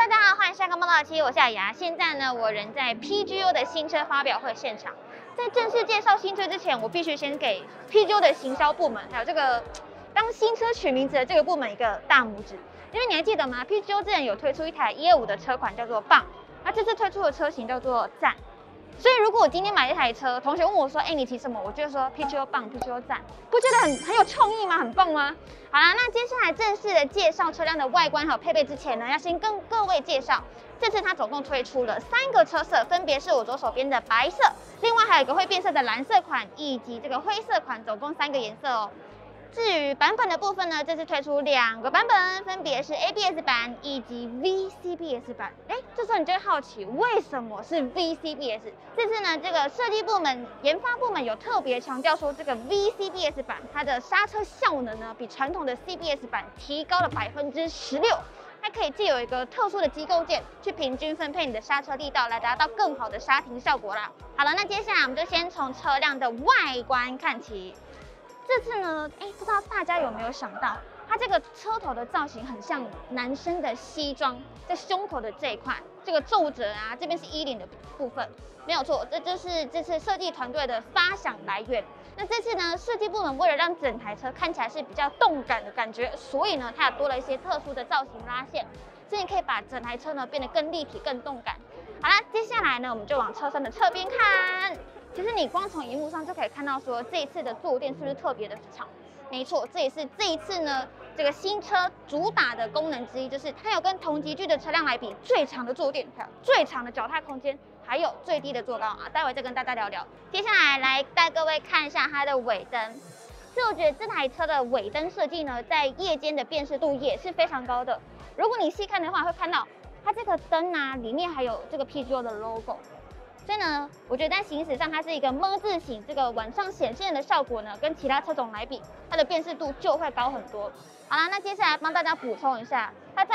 大家好，欢迎收看《报道期》，我是雅雅。现在呢，我人在 PGO 的新车发表会现场。在正式介绍新车之前，我必须先给 PGO 的行销部门，还有这个当新车取名字的这个部门一个大拇指。因为你还记得吗？PGO 之前有推出一台一二五的车款叫做棒，那这次推出的车型叫做赞。所以如果我今天买一台车，同学问我说，哎，你骑什么？我就说 PGO 棒，PGO 赞，不觉得很很有创意吗？很棒吗？好啦，那接下来正式的介绍车辆的外观还有配备之前呢，要先跟各位介绍，这次它总共推出了三个车色，分别是我左手边的白色，另外还有一个会变色的蓝色款，以及这个灰色款，总共三个颜色哦。至于版本的部分呢，这次推出两个版本，分别是 ABS 版以及 VCBS 版。哎，这时候你就会好奇，为什么是 VCBS？这次呢，这个设计部门、研发部门有特别强调说，这个 VCBS 版它的刹车效能呢，比传统的 CBS 版提高了百分之十六。它可以借有一个特殊的机构件，去平均分配你的刹车力道，来达到更好的刹停效果啦。好了，那接下来我们就先从车辆的外观看起。这次呢，哎，不知道大家有没有想到，它这个车头的造型很像男生的西装，在胸口的这一块，这个皱褶啊，这边是衣领的部分，没有错，这就是这次设计团队的发想来源。那这次呢，设计部门为了让整台车看起来是比较动感的感觉，所以呢，它也多了一些特殊的造型拉线，这样可以把整台车呢变得更立体、更动感。好啦，接下来呢，我们就往车身的侧边看。其实你光从荧幕上就可以看到，说这一次的坐垫是不是特别的长？没错，这也是这一次呢这个新车主打的功能之一，就是它有跟同级距的车辆来比最长的坐垫，还有最长的脚踏空间，还有最低的坐高啊。待会再跟大家聊聊。接下来来带各位看一下它的尾灯，所以我觉得这台车的尾灯设计呢，在夜间的辨识度也是非常高的。如果你细看的话，会看到它这个灯啊，里面还有这个 PGO 的 logo。所以呢，我觉得在行驶上它是一个么字形，这个晚上显现的效果呢，跟其他车种来比，它的辨识度就会高很多。好啦，那接下来帮大家补充一下，它在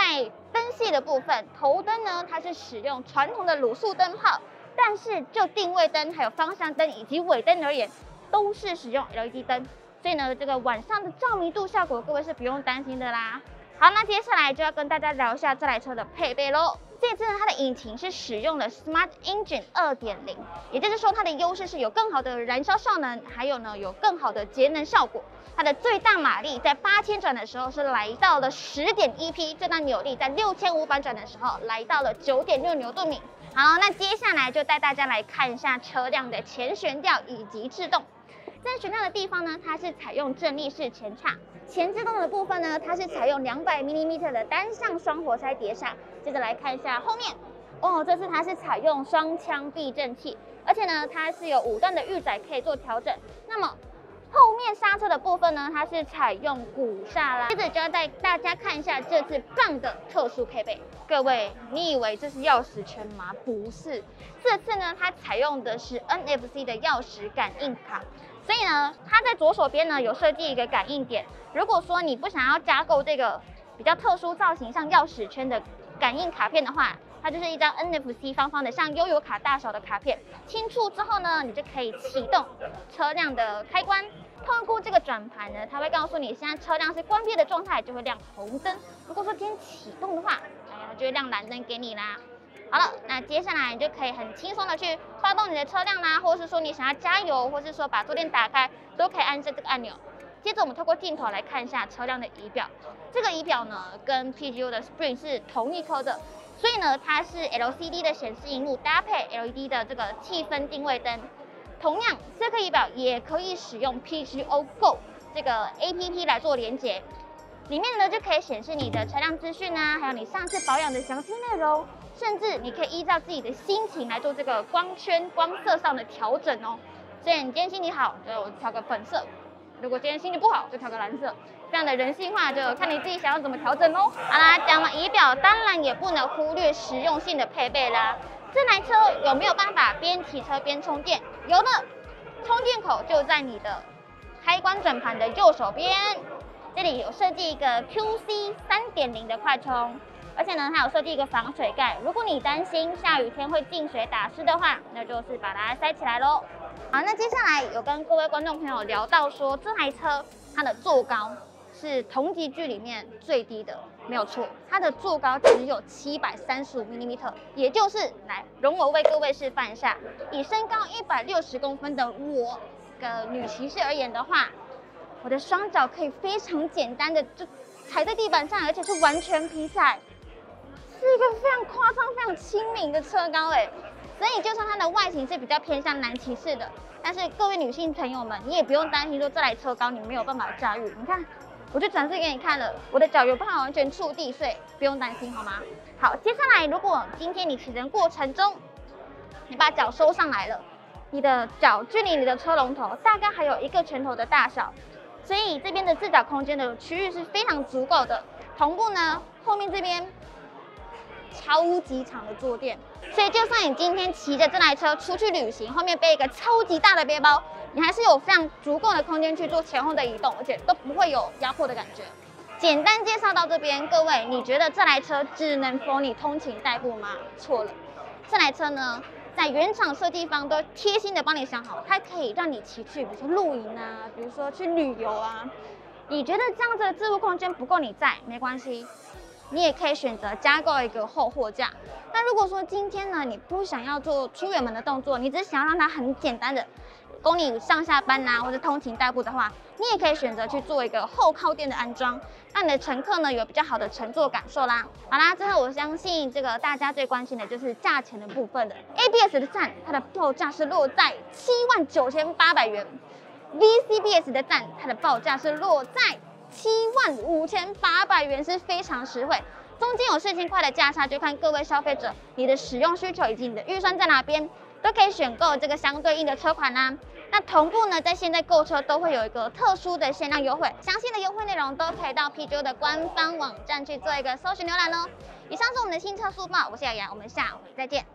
灯系的部分，头灯呢它是使用传统的卤素灯泡，但是就定位灯、还有方向灯以及尾灯而言，都是使用 LED 灯。所以呢，这个晚上的照明度效果，各位是不用担心的啦。好，那接下来就要跟大家聊一下这台车的配备喽。这次呢，它的引擎是使用了 Smart Engine 2.0，也就是说它的优势是有更好的燃烧效能，还有呢有更好的节能效果。它的最大马力在八千转的时候是来到了十点一匹，最大扭力在六千五百转的时候来到了九点六牛顿米。好，那接下来就带大家来看一下车辆的前悬吊以及制动。在悬吊的地方呢，它是采用正立式前叉；前制动的部分呢，它是采用两百 mm 的单向双活塞碟刹。接着来看一下后面，哦，这次它是采用双腔避震器，而且呢，它是有五段的预载可以做调整。那么后面刹车的部分呢，它是采用鼓刹啦。接着就要带大家看一下这次棒的特殊配备。各位，你以为这是钥匙圈吗？不是，这次呢，它采用的是 NFC 的钥匙感应卡。所以呢，它在左手边呢有设计一个感应点。如果说你不想要加购这个比较特殊造型像钥匙圈的感应卡片的话，它就是一张 NFC 方方的像悠游卡大小的卡片。轻触之后呢，你就可以启动车辆的开关。透过这个转盘呢，它会告诉你现在车辆是关闭的状态，就会亮红灯。如果说今天启动的话，哎呀，就会亮蓝灯给你啦。好了，那接下来你就可以很轻松的去发动你的车辆啦，或者是说你想要加油，或是说把坐垫打开，都可以按下这个按钮。接着我们透过镜头来看一下车辆的仪表，这个仪表呢跟 PGO 的 Spring 是同一颗的，所以呢它是 LCD 的显示荧幕搭配 LED 的这个气氛定位灯。同样，这颗仪表也可以使用 PGO Go 这个 APP 来做连接，里面呢就可以显示你的车辆资讯啊，还有你上次保养的详细内容。甚至你可以依照自己的心情来做这个光圈、光色上的调整哦。所以你今天心情好，就调个粉色；如果今天心情不好，就调个蓝色。这样的人性化，就看你自己想要怎么调整哦。好啦，讲完仪表，当然也不能忽略实用性的配备啦。这台车有没有办法边骑车边充电？有的，充电口就在你的开关转盘的右手边。这里有设计一个 QC 三点零的快充。而且呢，它有设计一个防水盖，如果你担心下雨天会进水打湿的话，那就是把它塞起来喽。好，那接下来有跟各位观众朋友聊到说，这台车它的座高是同级距里面最低的，没有错，它的坐高只有七百三十五 mm，也就是来容我为各位示范一下，以身高一百六十公分的我的女骑士而言的话，我的双脚可以非常简单的就踩在地板上，而且是完全皮踩，是一个非常夸张、非常亲民的车高哎。所以就算它的外形是比较偏向男骑士的，但是各位女性朋友们，你也不用担心说这台车高你没有办法驾驭。你看。我就展示给你看了，我的脚有办法完全触地，所以不用担心，好吗？好，接下来如果今天你骑乘过程中，你把脚收上来了，你的脚距离你的车龙头大概还有一个拳头的大小，所以这边的自脚空间的区域是非常足够的。同步呢，后面这边超级长的坐垫，所以就算你今天骑着这台车出去旅行，后面背一个超级大的背包。你还是有非常足够的空间去做前后的移动，而且都不会有压迫的感觉。简单介绍到这边，各位，你觉得这台车只能否你通勤代步吗？错了，这台车呢，在原厂设计方都贴心的帮你想好，它可以让你骑去，比如说露营啊，比如说去旅游啊。你觉得这样子的置物空间不够你在，没关系，你也可以选择加购一个后货架。那如果说今天呢，你不想要做出远门的动作，你只想要让它很简单的。供你上下班呐，或者通勤代步的话，你也可以选择去做一个后靠垫的安装，让你的乘客呢有比较好的乘坐感受啦。好啦，最后我相信这个大家最关心的就是价钱的部分了。ABS 的站，它的报价是落在七万九千八百元；VCBS 的站，它的报价是落在七万五千八百元，是非常实惠。中间有四千块的价差，就看各位消费者你的使用需求以及你的预算在哪边，都可以选购这个相对应的车款啦。那同步呢，在现在购车都会有一个特殊的限量优惠，详细的优惠内容都可以到 P G O 的官方网站去做一个搜寻浏览哦。以上是我们的新车速报，我是小杨，我们下回再见。